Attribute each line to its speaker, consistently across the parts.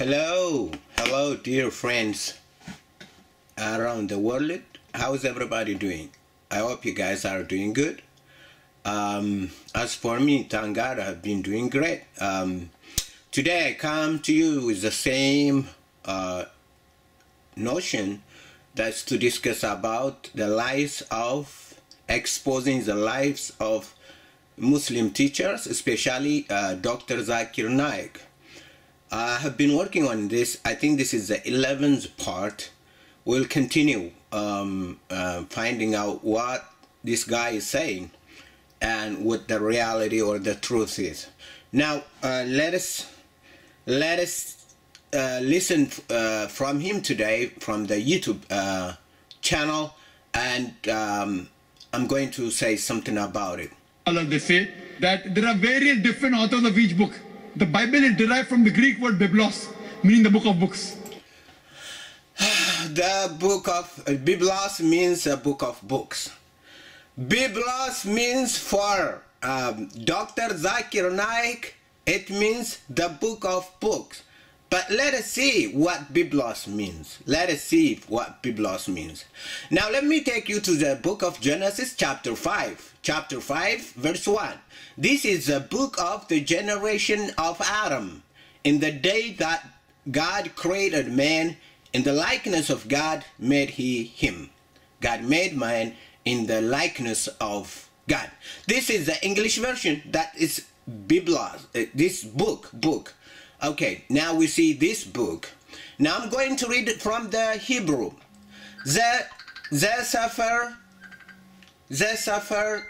Speaker 1: Hello, hello, dear friends around the world. How's everybody doing? I hope you guys are doing good. Um, as for me, thank God I've been doing great. Um, today I come to you with the same uh, notion that's to discuss about the lives of exposing the lives of Muslim teachers, especially uh, Dr. Zakir Naik. I have been working on this. I think this is the 11th part. We'll continue um, uh, finding out what this guy is saying and what the reality or the truth is. Now, uh, let us let us uh, listen uh, from him today from the YouTube uh, channel, and um, I'm going to say something about it.
Speaker 2: Allah, they say that there are various different authors of each book. The Bible is derived from the Greek word biblos, meaning the book of books.
Speaker 1: the book of uh, Biblos means a book of books. Biblos means for um, Dr. Zakir Naik, it means the book of books. But let us see what Biblos means. Let us see what Biblos means. Now let me take you to the book of Genesis chapter 5. Chapter 5 verse 1. This is the book of the generation of Adam. In the day that God created man, in the likeness of God made he him. God made man in the likeness of God. This is the English version that is Biblos, uh, this book, book. Okay, now we see this book. Now I'm going to read from the Hebrew. The, the suffer the Sefer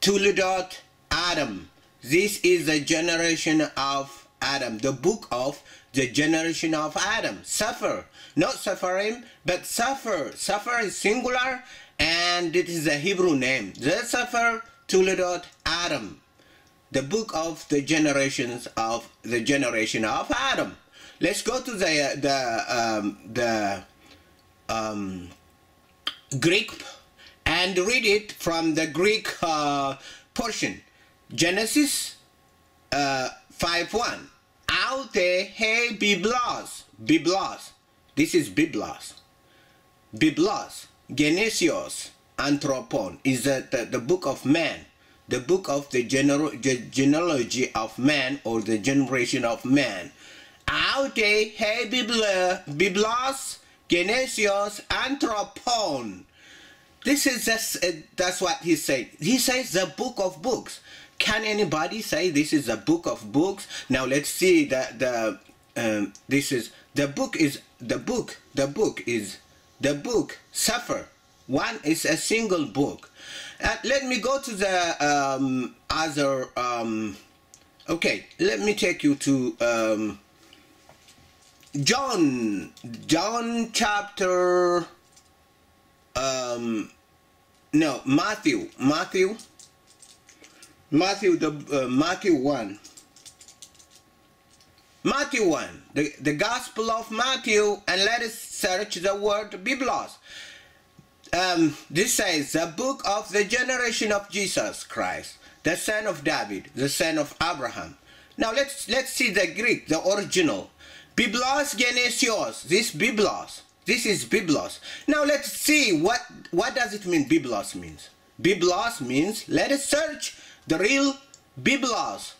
Speaker 1: Tuledot Adam. This is the generation of Adam, the book of the generation of Adam. Suffer, not suffering, but suffer. Suffer is singular and it is a Hebrew name. The Sefer Tuledot Adam the book of the generations of the generation of Adam. Let's go to the the um, the um, Greek and read it from the Greek uh, portion. Genesis uh, 5 1. Aute he biblos. Biblos. This is biblos. Biblos. Genesios. Anthropon is the, the, the book of man the book of the general, genealogy of man or the generation of man. Aute he biblos genesios anthropon. This is just, uh, that's what he said. He says the book of books. Can anybody say this is a book of books? Now let's see that the um, this is the book is the book the book is the book suffer. One is a single book. Uh, let me go to the um, other. Um, okay, let me take you to um, John. John chapter. Um, no, Matthew. Matthew. Matthew the uh, Matthew one. Matthew 1, the, the Gospel of Matthew, and let us search the word Biblos um, this says the book of the generation of Jesus Christ, the son of David, the son of Abraham. Now let's let's see the Greek, the original. Biblos genesios. This Biblos. This is Biblos. Now let's see what what does it mean. Biblos means. Biblos means let us search the real Biblos.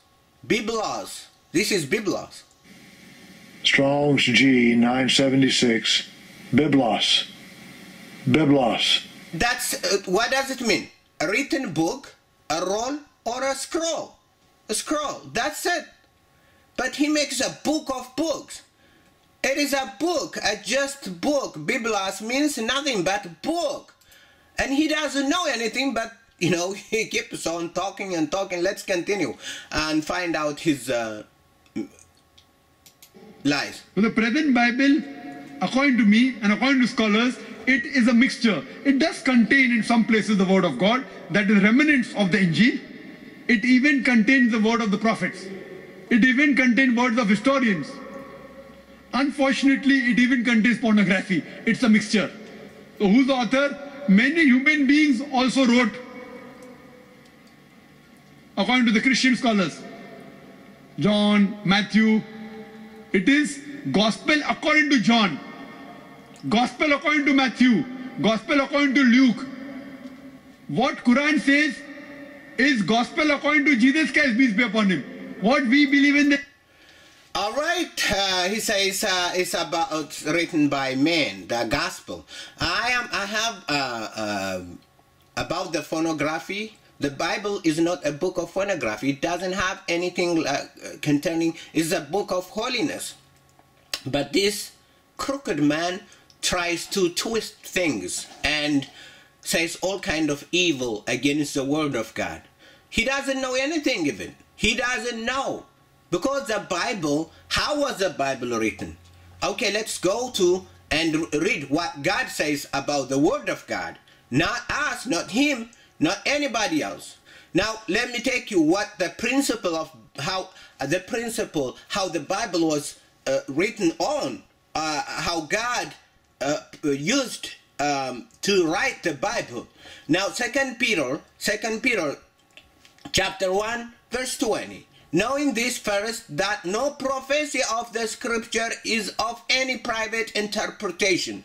Speaker 1: Biblos. This is Biblos.
Speaker 3: Strong's G 976. Biblos. Biblos.
Speaker 1: That's uh, what does it mean? A written book, a roll, or a scroll? A scroll. That's it. But he makes a book of books. It is a book, a just book. Biblos means nothing but book. And he doesn't know anything but, you know, he keeps on talking and talking. Let's continue and find out his uh, lies.
Speaker 2: The present Bible, according to me and according to scholars, it is a mixture. It does contain in some places the word of God, that is remnants of the Injil. It even contains the word of the prophets. It even contains words of historians. Unfortunately, it even contains pornography. It's a mixture. So who's the author? Many human beings also wrote, according to the Christian scholars. John, Matthew, It is gospel according to John, gospel according to Matthew, gospel according to Luke. What Quran says is gospel according to Jesus Christ, peace be upon him. What we believe in the
Speaker 1: All right, uh, he says uh, it's about written by men, the gospel. I am. I have uh, um about the phonography. The Bible is not a book of phonography. It doesn't have anything uh, containing. It's a book of holiness. But this crooked man tries to twist things and says all kind of evil against the word of God. He doesn't know anything even. He doesn't know. Because the Bible, how was the Bible written? Okay, let's go to and read what God says about the word of God. Not us, not him, not anybody else. Now, let me take you what the principle of how the principle how the Bible was uh, written on, uh, how God uh, used um, to write the Bible. Now, Second Peter, Second Peter, chapter one, verse twenty. Knowing this first, that no prophecy of the Scripture is of any private interpretation.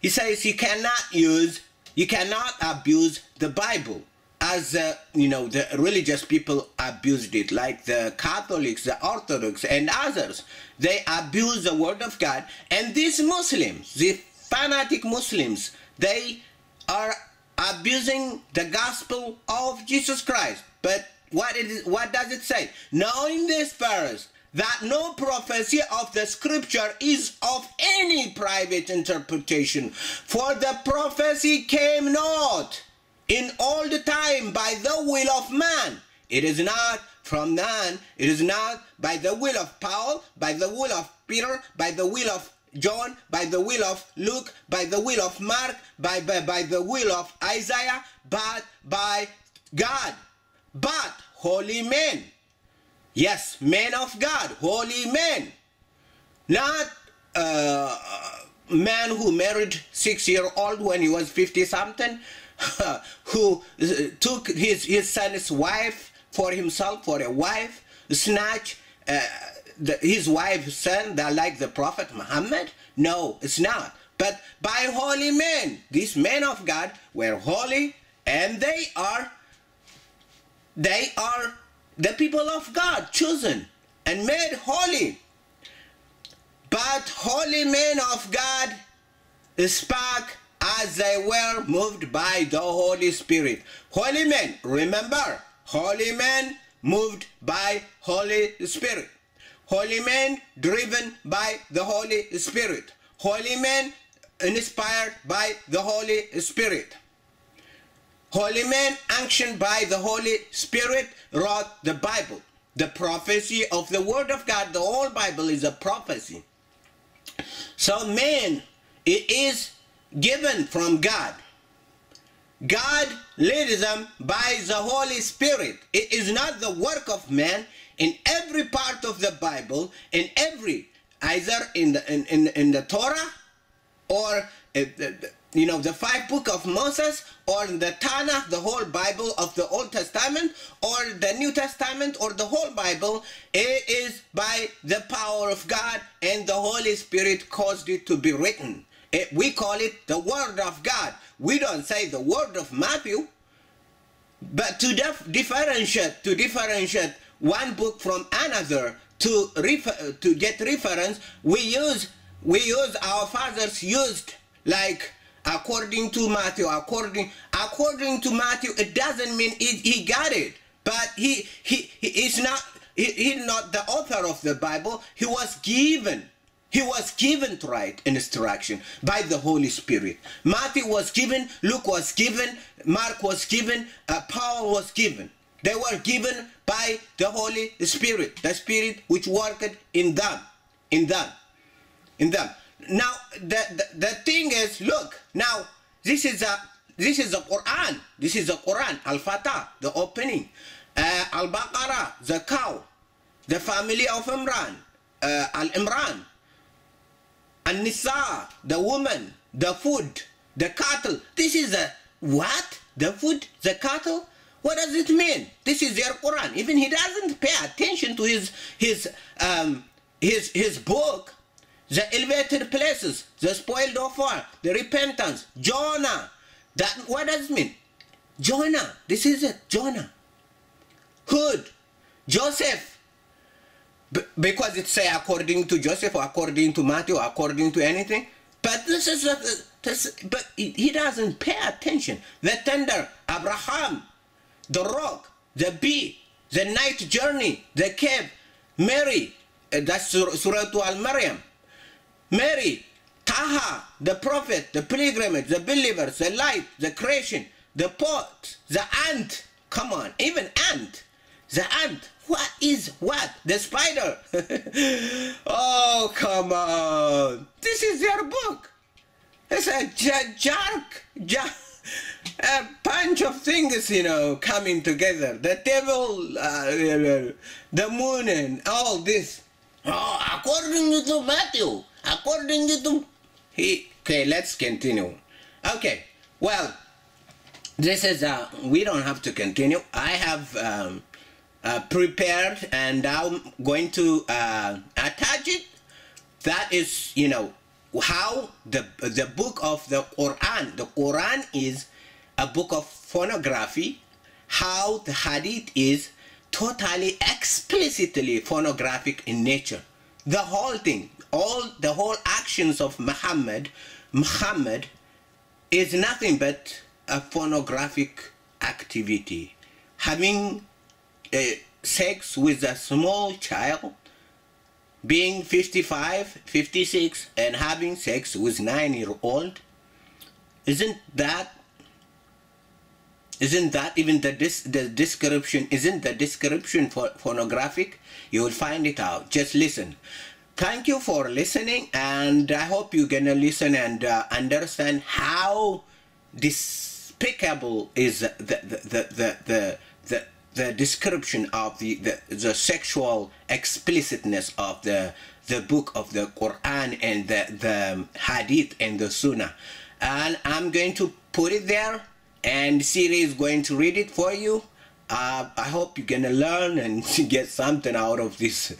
Speaker 1: He says you cannot use, you cannot abuse the Bible as uh, you know the religious people abused it like the catholics the orthodox and others they abuse the word of god and these muslims the fanatic muslims they are abusing the gospel of jesus christ. But what it is what does it say? Knowing this first that no prophecy of the scripture is of any private interpretation. For the prophecy came not in all the time by the will of man. It is not from man, it is not by the will of Paul, by the will of Peter, by the will of John, by the will of Luke, by the will of Mark, by, by, by the will of Isaiah, but by God. But holy men. Yes, men of God, holy men. Not uh, man who married six year old when he was 50 something who uh, took his, his son's wife for himself, for a wife, snatch uh, the, his wife's son that like the Prophet Muhammad? No, it's not. But by holy men, these men of God were holy and they are they are the people of God chosen and made holy. But holy men of God spoke as they were moved by the Holy Spirit. Holy men, remember, holy men moved by Holy Spirit. Holy men driven by the Holy Spirit. Holy men inspired by the Holy Spirit. Holy men unctioned by the Holy Spirit wrote the Bible. The prophecy of the Word of God, the whole Bible is a prophecy. So man, it is given from God. God led them by the Holy Spirit. It is not the work of man in every part of the Bible, in every, either in the, in, in, in the Torah or uh, you know, the five book of Moses or the Tanakh, the whole Bible of the Old Testament or the New Testament or the whole Bible, it is by the power of God and the Holy Spirit caused it to be written. It, we call it the Word of God. We don't say the Word of Matthew. But to dif differentiate, to differentiate one book from another, to refer, to get reference, we use we use our fathers used like according to Matthew, according according to Matthew, it doesn't mean he, he got it, but he he, he is not he, he's not the author of the Bible. He was given. He was given to write instruction by the Holy Spirit. Matthew was given, Luke was given, Mark was given, uh, Paul was given. They were given by the Holy Spirit, the Spirit which worked in them, in them, in them. Now the, the, the thing is, look, now this is a this is the Quran. This is the Quran, Al-Fatah, the opening. Uh, Al-Baqarah, the cow, the family of Imran, uh, Al-Imran, An-Nisa, the woman, the food, the cattle. This is a what? The food, the cattle? What does it mean? This is their Quran. Even he doesn't pay attention to his his um, his his book, the elevated places, the spoiled offer, the repentance, Jonah. That what does it mean? Jonah. This is it. Jonah. Hood. Joseph. Because it say according to Joseph or according to Matthew or according to anything. But this is a, this, but he doesn't pay attention. The thunder, Abraham, the rock, the bee, the night journey, the cave, Mary, uh, that's Sur- Surah Al-Maryam. Mary, Taha, the prophet, the pilgrimage, the believers, the light, the creation, the pot, the ant. Come on, even ant. The ant. What is what? The spider. oh, come on. This is your book. It's a j- jerk. J- a bunch of things, you know, coming together. The devil, uh, the moon, and all this. Oh, according to Matthew, according to he. Okay, let's continue. Okay, well, this is uh, we don't have to continue. I have um, uh, prepared, and I'm going to uh, attach it. That is, you know, how the the book of the Quran. The Quran is a book of phonography, How the Hadith is totally explicitly phonographic in nature. The whole thing, all the whole actions of Muhammad, Muhammad is nothing but a phonographic activity. Having uh, sex with a small child, being 55, 56, and having sex with nine year old, isn't that isn't that even the dis- the description isn't the description for pornographic? You will find it out. Just listen. Thank you for listening and i hope you're gonna listen and uh, understand how despicable is the the the the, the, the the description of the, the, the sexual explicitness of the the book of the Quran and the, the Hadith and the Sunnah. And I'm going to put it there and Siri is going to read it for you. Uh, I hope you're gonna learn and get something out of this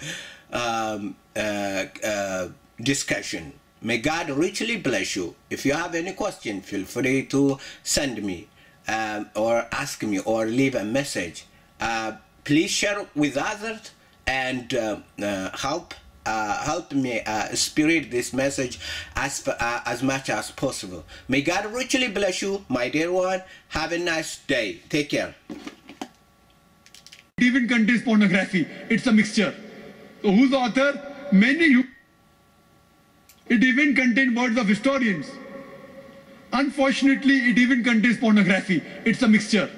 Speaker 1: um, uh, uh, discussion. May God richly bless you. If you have any question, feel free to send me um, or ask me or leave a message. Uh, please share with others and uh, uh, help uh, help me uh, spread this message as uh, as much as possible. May God richly bless you, my dear one. Have a nice day. Take care.
Speaker 2: It even contains pornography. It's a mixture. So who's the author? Many. hu- It even contains words of historians. Unfortunately, it even contains pornography. It's a mixture.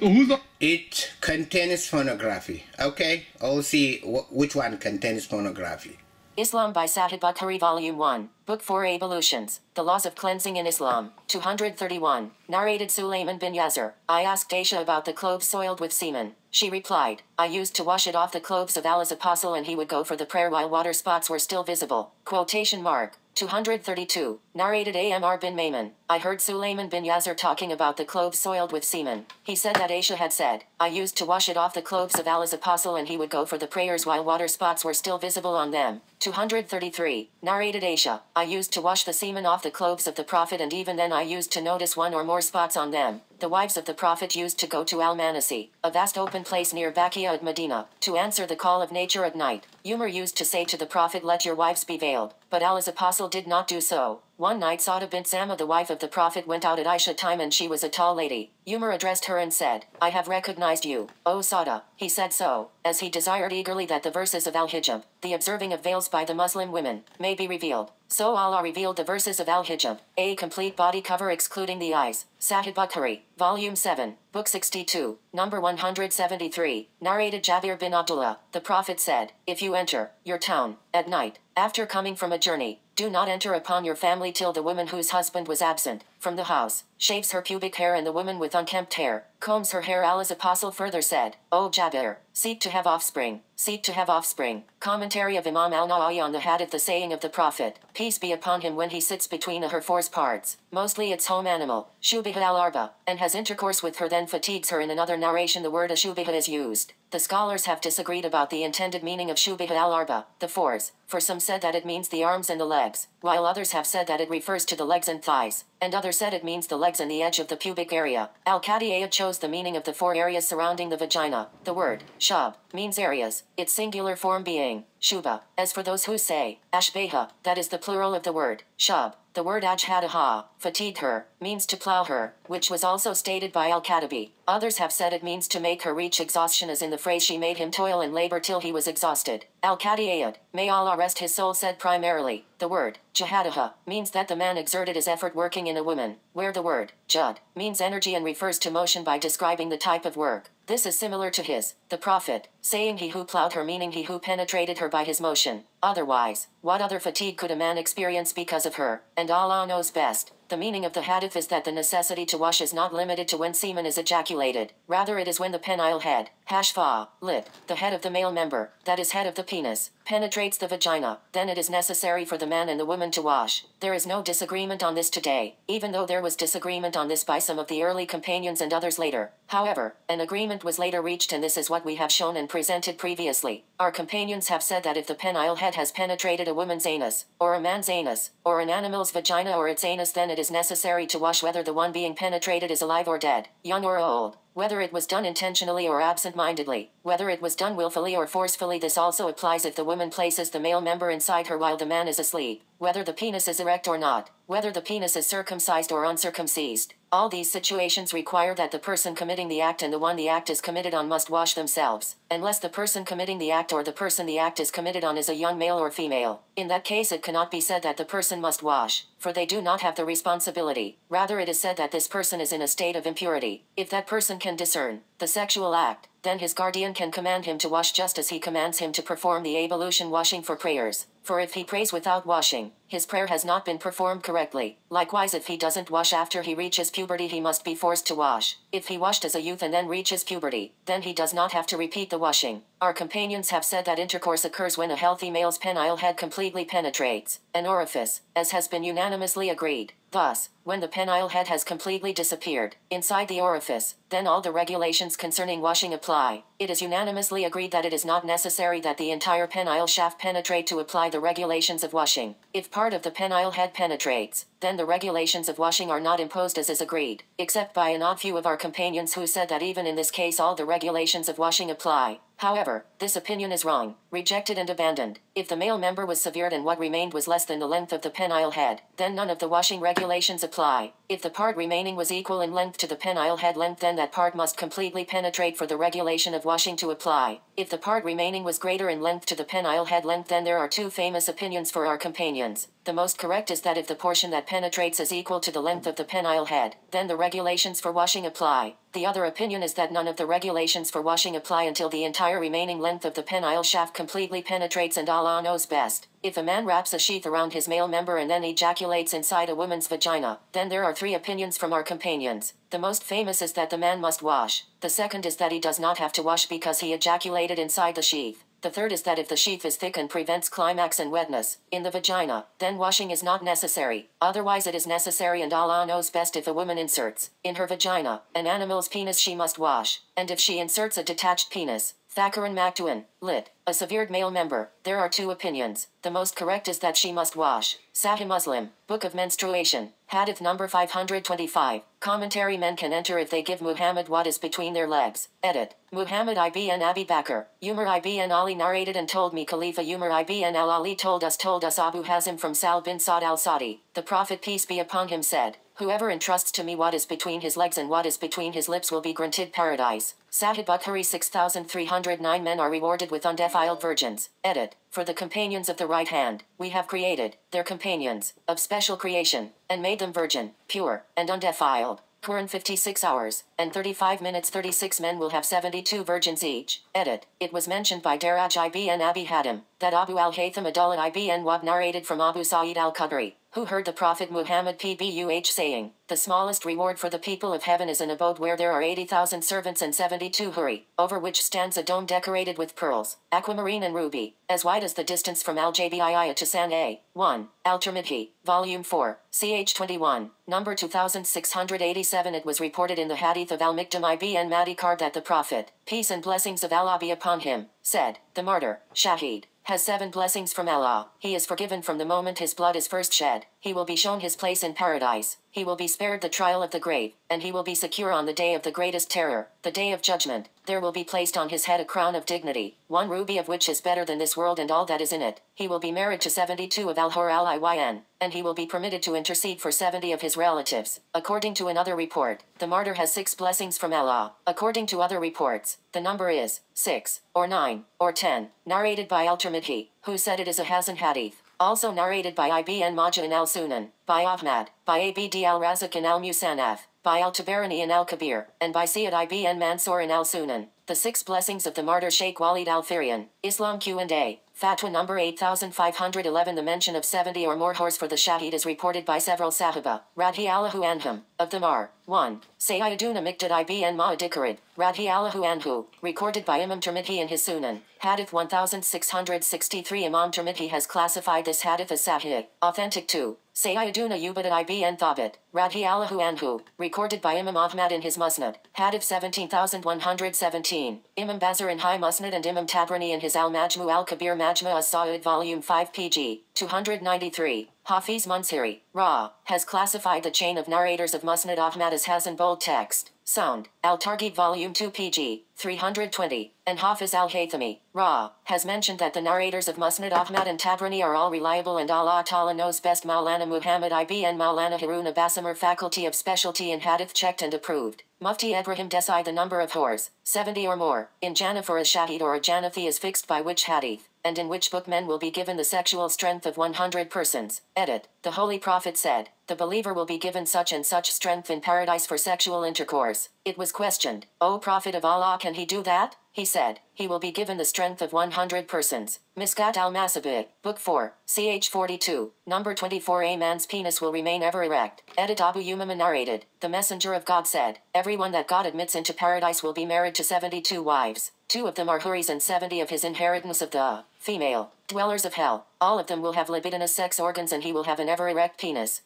Speaker 2: So who's the
Speaker 1: It contains pornography. Okay, I'll see wh- which one contains pornography.
Speaker 4: Islam by Sahih Bukhari Volume 1, Book 4 Ablutions, The Laws of Cleansing in Islam, 231. Narrated Sulaiman bin Yasar. I asked Aisha about the clothes soiled with semen. She replied, I used to wash it off the clothes of Allah's apostle and he would go for the prayer while water spots were still visible. Quotation mark. 232. Narrated Amr bin Maimun. I heard Sulaiman bin Yasar talking about the clothes soiled with semen. He said that Aisha had said, I used to wash it off the clothes of Allah's apostle and he would go for the prayers while water spots were still visible on them. 233. Narrated Aisha. I used to wash the semen off the clothes of the Prophet and even then I used to notice one or more spots on them. The wives of the Prophet used to go to Al Manasi, a vast open place near Bakia at Medina, to answer the call of nature at night. Umar used to say to the Prophet, Let your wives be veiled. But Allah's apostle did not do so. One night Sada bint Sama, the wife of the Prophet, went out at Isha time and she was a tall lady. Umar addressed her and said, I have recognized you, O Sada. He said so, as he desired eagerly that the verses of Al Hijab, the observing of veils by the Muslim women, may be revealed. So Allah revealed the verses of Al Hijab, a complete body cover excluding the eyes. Sahih Bukhari, Volume 7, Book 62, Number 173, narrated Jabir bin Abdullah. The Prophet said, If you enter your town at night, after coming from a journey, do not enter upon your family till the woman whose husband was absent from the house shaves her pubic hair and the woman with unkempt hair combs her hair. Allah's apostle further said, O Jabir, seek to have offspring, seek to have offspring. Commentary of Imam al Nawawi on the hadith The saying of the Prophet, peace be upon him when he sits between her force parts, mostly its home animal, Shubiha al Arba, and has intercourse with her then fatigues her. In another narration, the word Ashubiha is used. The scholars have disagreed about the intended meaning of Shubha al Arba, the fours, for some said that it means the arms and the legs, while others have said that it refers to the legs and thighs, and others said it means the legs and the edge of the pubic area. Al Qadiyah chose the meaning of the four areas surrounding the vagina. The word, shab, means areas, its singular form being, shuba. As for those who say, ashbeha, that is the plural of the word, shab, the word ajhadaha, fatigued her, means to plow her, which was also stated by Al-Khattabi. Others have said it means to make her reach exhaustion as in the phrase she made him toil and labor till he was exhausted. Al-Qadi Iyad, may Allah rest his soul said primarily, the word, jahadaha, means that the man exerted his effort working in a woman, where the word, jud, means energy and refers to motion by describing the type of work. This is similar to his, the Prophet, saying he who plowed her meaning he who penetrated her by his motion. Otherwise, what other fatigue could a man experience because of her? And Allah knows best. The meaning of the hadith is that the necessity to wash is not limited to when semen is ejaculated. Rather it is when the penile head, hashfa, lit, the head of the male member, that is head of the penis, penetrates the vagina, then it is necessary for the man and the woman to wash. There is no disagreement on this today, even though there was disagreement on this by some of the early companions and others later. However, an agreement was later reached and this is what we have shown and presented previously. Our companions have said that if the penile head has penetrated a woman's anus, or a man's anus, or an animal's vagina or its anus then it is necessary to wash whether the one being penetrated is alive or dead, young or old. Whether it was done intentionally or absent-mindedly, whether it was done willfully or forcefully this also applies if the woman places the male member inside her while the man is asleep, whether the penis is erect or not, whether the penis is circumcised or uncircumcised. All these situations require that the person committing the act and the one the act is committed on must wash themselves, unless the person committing the act or the person the act is committed on is a young male or female. In that case it cannot be said that the person must wash, for they do not have the responsibility. Rather it is said that this person is in a state of impurity. If that person can discern the sexual act, then his guardian can command him to wash just as he commands him to perform the ablution washing for prayers. For if he prays without washing, his prayer has not been performed correctly. Likewise, if he doesn't wash after he reaches puberty, he must be forced to wash. If he washed as a youth and then reaches puberty, then he does not have to repeat the washing. Our companions have said that intercourse occurs when a healthy male's penile head completely penetrates an orifice, as has been unanimously agreed. Thus, when the penile head has completely disappeared inside the orifice, then all the regulations concerning washing apply. It is unanimously agreed that it is not necessary that the entire penile shaft penetrate to apply the regulations of washing. If part of the penile head penetrates, then the regulations of washing are not imposed as is agreed, except by an odd few of our companions who said that even in this case all the regulations of washing apply. However, this opinion is wrong, rejected and abandoned. If the male member was severed and what remained was less than the length of the penile head, then none of the washing regulations apply. If the part remaining was equal in length to the penile head length then that part must completely penetrate for the regulation of washing to apply. If the part remaining was greater in length to the penile head length then there are two famous opinions for our companions. The most correct is that if the portion that penetrates is equal to the length of the penile head, then the regulations for washing apply. The other opinion is that none of the regulations for washing apply until the entire remaining length of the penile shaft completely penetrates and Allah knows best. If a man wraps a sheath around his male member and then ejaculates inside a woman's vagina, then there are three opinions from our companions. The most famous is that the man must wash. The second is that he does not have to wash because he ejaculated inside the sheath. The third is that if the sheath is thick and prevents climax and wetness in the vagina, then washing is not necessary. Otherwise, it is necessary, and Allah knows best if a woman inserts in her vagina an animal's penis, she must wash. And if she inserts a detached penis, Thakaran Maktuan, lit, a severed male member, there are two opinions. The most correct is that she must wash. Sahih Muslim, Book of Menstruation, Hadith number 525. Commentary Men can enter if they give Muhammad what is between their legs. Edit. Muhammad ibn Abi Bakr, Umar ibn Ali narrated and told me Khalifa Umar ibn al Ali told us told us Abu Hazim from Sal bin Saud al Sadi. The Prophet peace be upon him said, Whoever entrusts to me what is between his legs and what is between his lips will be granted paradise. Sahih Bukhari 6309 Men are rewarded with undefiled virgins. Edit. For the companions of the right hand, we have created their companions of special creation, and made them virgin, pure, and undefiled. Quran 56 hours, and 35 minutes 36 men will have 72 virgins each. Edit. It was mentioned by Daraj ibn Abi Hadim, that Abu al-Haytham Adullah ibn Wahb narrated from Abu Sa'id al-Khudri, who heard the Prophet Muhammad PBUH saying, The smallest reward for the people of heaven is an abode where there are 80,000 servants and 72 huri, over which stands a dome decorated with pearls, aquamarine and ruby, as wide as the distance from Al Jabiya to Sana'a. 1. Al Tirmidhi, Volume 4, CH 21, number 2687. It was reported in the Hadith of Al Mikdam ibn Ma'dikarib that the Prophet, peace and blessings of Allah be upon him, said, The martyr, Shahid, has seven blessings from Allah. He is forgiven from the moment his blood is first shed. He will be shown his place in paradise. He will be spared the trial of the grave, and he will be secure on the day of the greatest terror, the day of judgment. There will be placed on his head a crown of dignity, one ruby of which is better than this world and all that is in it. He will be married to 72 of Al-Hur al-Iyn, and he will be permitted to intercede for 70 of his relatives. According to another report, the martyr has six blessings from Allah. According to other reports, the number is 6, or 9, or 10, narrated by Al-Tirmidhi, who said it is a Hasan hadith. Also narrated by Ibn Majah in Al Sunan, by Ahmad, by Abd al Razak in Al Musannaf, by Al Tabarani in Al Kabir, and by Sa'id Ibn Mansur in Al Sunan. The Six Blessings of the Martyr Sheikh Walid Al Firian, Islam Q&A. Fatwa number 8511 The mention of 70 or more horse for the Shahid is reported by several Sahaba, Radhi Allahu Anhum, of them are 1. Sayyiduna Miqdad ibn Ma'adikarid, Radhi Allahu Anhu, recorded by Imam Tirmidhi in his Sunan. Hadith 1663 Imam Tirmidhi has classified this hadith as Sahih, authentic too. Sayyiduna Ubad ibn Thabit, Radhi Allahu Anhu, recorded by Imam Ahmad in his Musnad. Hadith 17117, Imam Bazar in High Musnad and Imam Tabrani in his Al Majmu Al Kabir Majma as Sa'id Volume 5 pg. 293. Hafiz Mansiri, Ra, has classified the chain of narrators of Musnad Ahmad as has in bold text, sound, Al Targhib Volume 2 pg. 320, and Hafiz al Haythami, Ra, has mentioned that the narrators of Musnad Ahmad and Tabrani are all reliable and Allah Ta'ala knows best Maulana Muhammad ibn Maulana Harun Abbasamar Faculty of Specialty in Hadith checked and approved. Mufti Ibrahim Desai the number of whores, 70 or more, in Jannah for a Shahid or a Janathi is fixed by which hadith, and in which book men will be given the sexual strength of 100 persons. Edit. The Holy Prophet said, the believer will be given such and such strength in paradise for sexual intercourse. It was questioned, O Prophet of Allah can he do that? He said, he will be given the strength of 100 persons. Mishkat al-Masabih, Book 4, ch 42, number 24 A man's penis will remain ever erect. Edit Abu Umama narrated, the messenger of God said, everyone that God admits into paradise will be married to 72 wives. Two of them are Huris and 70 of his inheritance of the female dwellers of hell. All of them will have libidinous sex organs and he will have an ever erect penis.